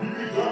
Obrigado.